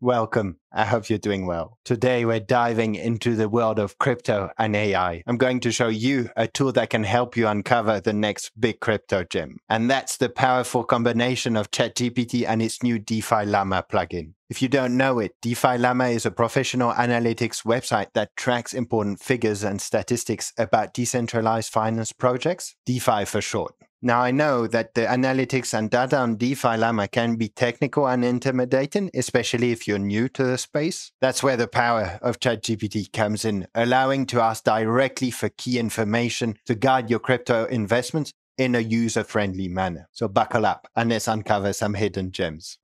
Welcome. I hope you're doing well. Today, we're diving into the world of crypto and AI. I'm going to show you a tool that can help you uncover the next big crypto gem. And that's the powerful combination of ChatGPT and its new DeFi Llama plugin. If you don't know it, DeFi Llama is a professional analytics website that tracks important figures and statistics about decentralized finance projects, DeFi for short. Now, I know that the analytics and data on DeFi Llama can be technical and intimidating, especially if you're new to the space. That's where the power of ChatGPT comes in, allowing to ask directly for key information to guide your crypto investments in a user friendly manner. So, buckle up and let's uncover some hidden gems.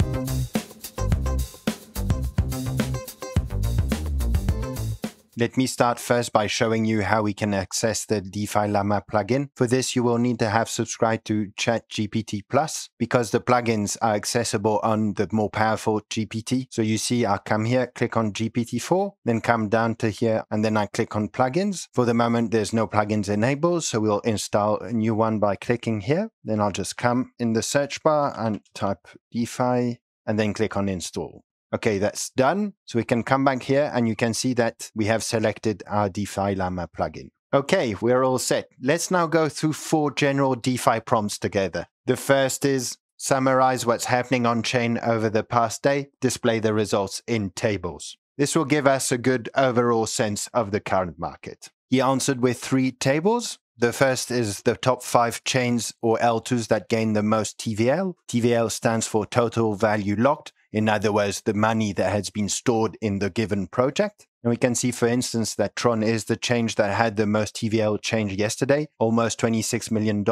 Let me start first by showing you how we can access the DeFi Llama plugin. For this, you will need to have subscribed to ChatGPT Plus because the plugins are accessible on the more powerful GPT. So you see, I come here, click on GPT-4, then come down to here, and then I click on plugins. For the moment, there's no plugins enabled, so we'll install a new one by clicking here. Then I'll just come in the search bar and type DeFi and then click on install. Okay, that's done. So we can come back here and you can see that we have selected our DeFi Llama plugin. Okay, we're all set. Let's now go through four general DeFi prompts together. The first is summarize what's happening on chain over the past day, display the results in tables. This will give us a good overall sense of the current market. He answered with three tables. The first is the top five chains or L2s that gain the most TVL. TVL stands for total value locked. In other words, the money that has been stored in the given project. And we can see, for instance, that Tron is the change that had the most TVL change yesterday, almost $26 million.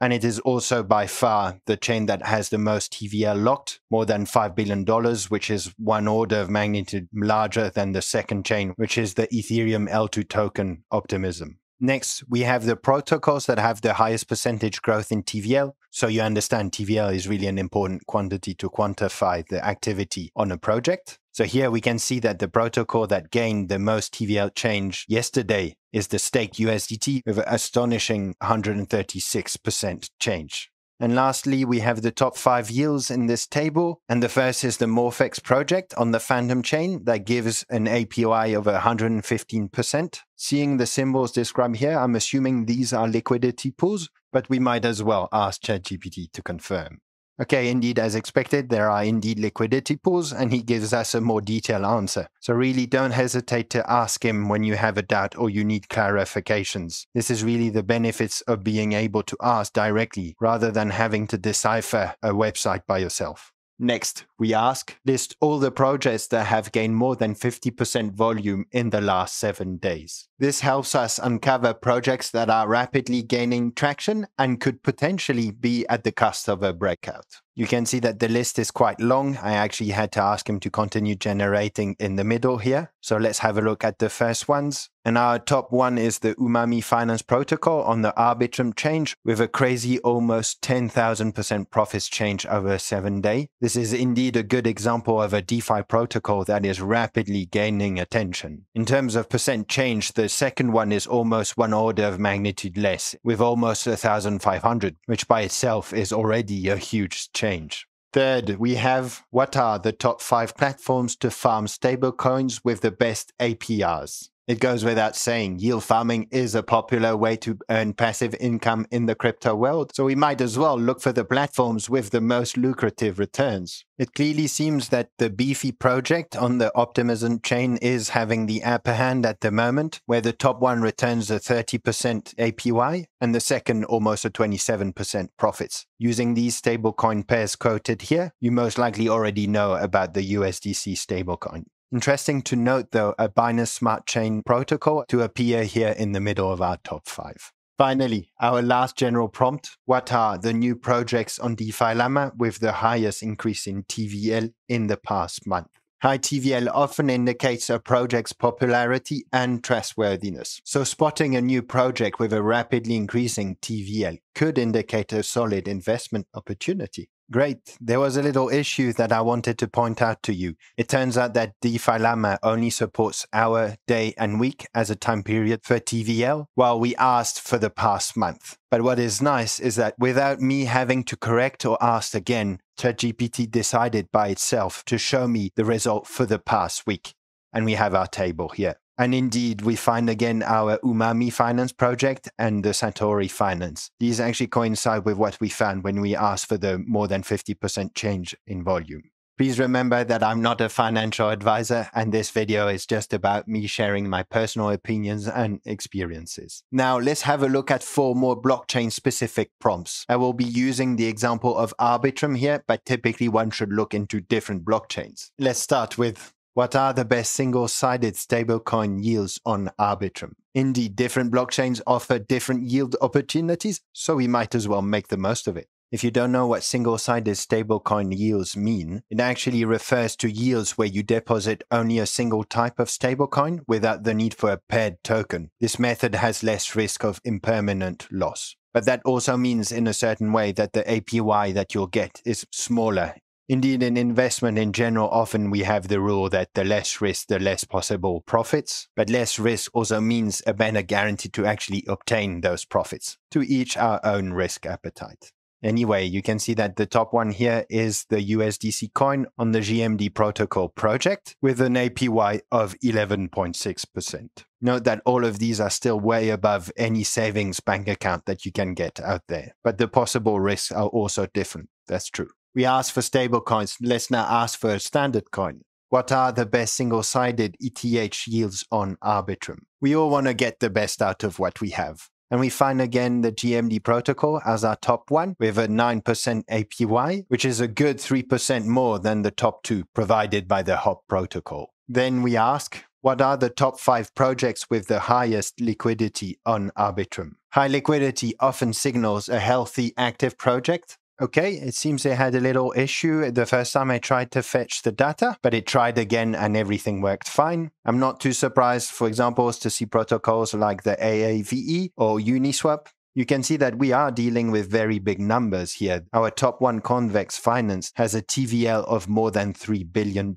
And it is also by far the chain that has the most TVL locked, more than $5 billion, which is one order of magnitude larger than the second chain, which is the Ethereum L2 token Optimism. Next, we have the protocols that have the highest percentage growth in TVL. So you understand TVL is really an important quantity to quantify the activity on a project. So here we can see that the protocol that gained the most TVL change yesterday is the stake USDT with an astonishing 136% change. And lastly, we have the top five yields in this table. And the first is the Morphex project on the Fantom chain that gives an APY of 115%. Seeing the symbols described here, I'm assuming these are liquidity pools, but we might as well ask ChatGPT to confirm. Okay, indeed, as expected, there are indeed liquidity pools, and he gives us a more detailed answer. So, really, don't hesitate to ask him when you have a doubt or you need clarifications. This is really the benefits of being able to ask directly rather than having to decipher a website by yourself. Next, we ask list all the projects that have gained more than 50% volume in the last seven days. This helps us uncover projects that are rapidly gaining traction and could potentially be at the cusp of a breakout. You can see that the list is quite long. I actually had to ask him to continue generating in the middle here. So let's have a look at the first ones. And our top one is the Umami Finance Protocol on the Arbitrum change with a crazy almost 10,000% profits change over seven day. This is indeed a good example of a DeFi protocol that is rapidly gaining attention. In terms of percent change, the second one is almost one order of magnitude less with almost 1,500, which by itself is already a huge change. Third, we have what are the top five platforms to farm stablecoins with the best APRs. It goes without saying, yield farming is a popular way to earn passive income in the crypto world, so we might as well look for the platforms with the most lucrative returns. It clearly seems that the Beefy project on the Optimism chain is having the upper hand at the moment, where the top one returns a 30% APY and the second almost a 27% profits. Using these stablecoin pairs quoted here, you most likely already know about the USDC stablecoin. Interesting to note, though, a Binance Smart Chain protocol to appear here in the middle of our top five. Finally, our last general prompt what are the new projects on DeFi Llama with the highest increase in TVL in the past month? High TVL often indicates a project's popularity and trustworthiness. So, spotting a new project with a rapidly increasing TVL could indicate a solid investment opportunity. Great. There was a little issue that I wanted to point out to you. It turns out that DeFi Llama only supports hour, day, and week as a time period for TVL, while we asked for the past month. But what is nice is that without me having to correct or ask again, ChatGPT decided by itself to show me the result for the past week. And we have our table here. And indeed, we find again our Umami Finance project and the Satori Finance. These actually coincide with what we found when we asked for the more than 50% change in volume. Please remember that I'm not a financial advisor, and this video is just about me sharing my personal opinions and experiences. Now, let's have a look at four more blockchain specific prompts. I will be using the example of Arbitrum here, but typically one should look into different blockchains. Let's start with what are the best single sided stablecoin yields on Arbitrum? Indeed, different blockchains offer different yield opportunities, so we might as well make the most of it. If you don't know what single sided stablecoin yields mean, it actually refers to yields where you deposit only a single type of stablecoin without the need for a paired token. This method has less risk of impermanent loss. But that also means, in a certain way, that the APY that you'll get is smaller Indeed, in investment in general, often we have the rule that the less risk, the less possible profits. But less risk also means a better guarantee to actually obtain those profits. To each our own risk appetite. Anyway, you can see that the top one here is the USDC coin on the GMD protocol project with an APY of 11.6%. Note that all of these are still way above any savings bank account that you can get out there, but the possible risks are also different. That's true. We asked for stable coins. Let's now ask for a standard coin. What are the best single sided ETH yields on Arbitrum? We all want to get the best out of what we have. And we find again the GMD protocol as our top one with a 9% APY, which is a good 3% more than the top two provided by the HOP protocol. Then we ask, what are the top five projects with the highest liquidity on Arbitrum? High liquidity often signals a healthy active project, Okay, it seems they had a little issue the first time I tried to fetch the data, but it tried again and everything worked fine. I'm not too surprised, for example, to see protocols like the AAVE or Uniswap. You can see that we are dealing with very big numbers here. Our top one, Convex Finance, has a TVL of more than $3 billion,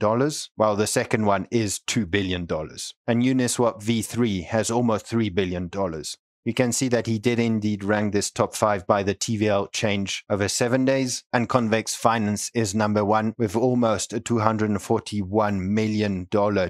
while the second one is $2 billion. And Uniswap V3 has almost $3 billion you can see that he did indeed rank this top five by the TVL change over seven days. And Convex Finance is number one with almost a $241 million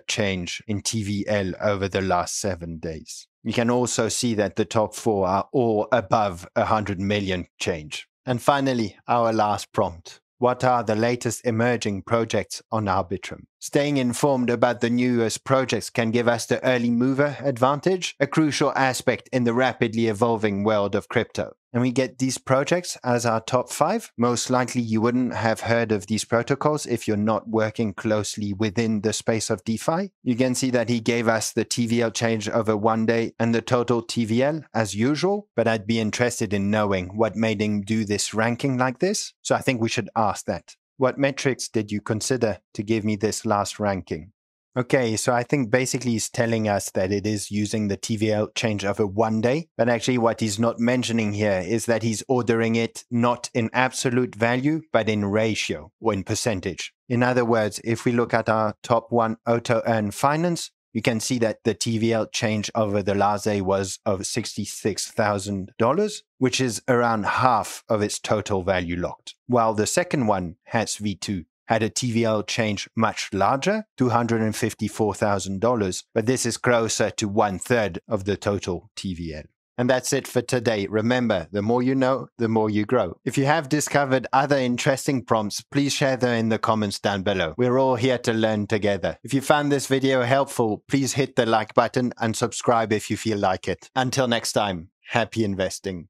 change in TVL over the last seven days. You can also see that the top four are all above 100 million change. And finally, our last prompt. What are the latest emerging projects on Arbitrum? Staying informed about the newest projects can give us the early mover advantage, a crucial aspect in the rapidly evolving world of crypto. And we get these projects as our top five. Most likely, you wouldn't have heard of these protocols if you're not working closely within the space of DeFi. You can see that he gave us the TVL change over one day and the total TVL as usual, but I'd be interested in knowing what made him do this ranking like this. So I think we should ask that. What metrics did you consider to give me this last ranking? Okay, so I think basically he's telling us that it is using the TVL change over one day. But actually, what he's not mentioning here is that he's ordering it not in absolute value, but in ratio or in percentage. In other words, if we look at our top one auto earn finance, you can see that the TVL change over the day was of $66,000, which is around half of its total value locked. While the second one, HATS V2, had a TVL change much larger, $254,000, but this is closer to one third of the total TVL. And that's it for today. Remember, the more you know, the more you grow. If you have discovered other interesting prompts, please share them in the comments down below. We're all here to learn together. If you found this video helpful, please hit the like button and subscribe if you feel like it. Until next time, happy investing.